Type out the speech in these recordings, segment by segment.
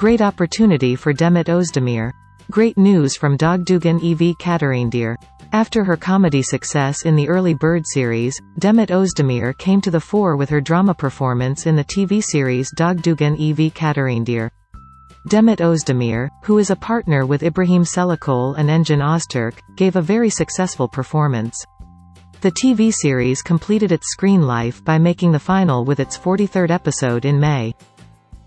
Great opportunity for Demet Özdemir. Great news from Doğduğun Ev Kaderindir. After her comedy success in the early Bird series, Demet Özdemir came to the fore with her drama performance in the TV series Doğduğun Ev Kaderindir. Demet Özdemir, who is a partner with İbrahim Çelikkol and Engin Öztürk, gave a very successful performance. The TV series completed its screen life by making the final with its 43rd episode in May.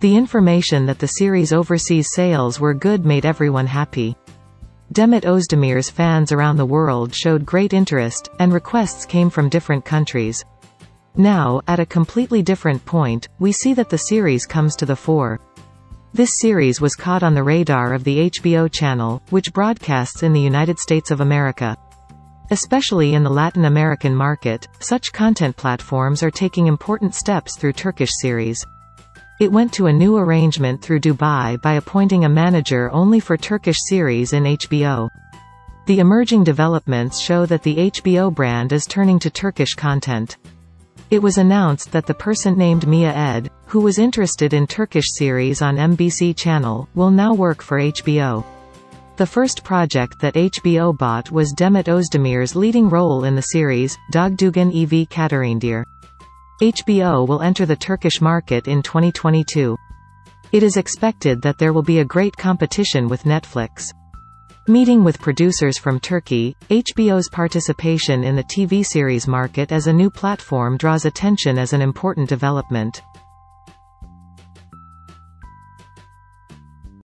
The information that the series' overseas sales were good made everyone happy. Demet Özdemir's fans around the world showed great interest, and requests came from different countries. Now, at a completely different point, we see that the series comes to the fore. This series was caught on the radar of the HBO channel, which broadcasts in the United States of America. Especially in the Latin American market, such content platforms are taking important steps through Turkish series. It went to a new arrangement through Dubai by appointing a manager only for Turkish series in HBO. The emerging developments show that the HBO brand is turning to Turkish content. It was announced that the person named Mia Ed, who was interested in Turkish series on MBC channel, will now work for HBO. The first project that HBO bought was Demet Özdemir's leading role in the series, Doğduğun Ev Kaderindir. HBO will enter the Turkish market in 2022. It is expected that there will be a great competition with Netflix. Meeting with producers from Turkey, HBO's participation in the TV series market as a new platform draws attention as an important development.